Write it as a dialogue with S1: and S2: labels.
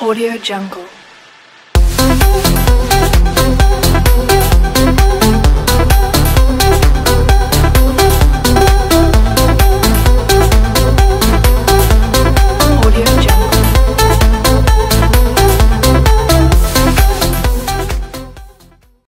S1: Audio Jungle.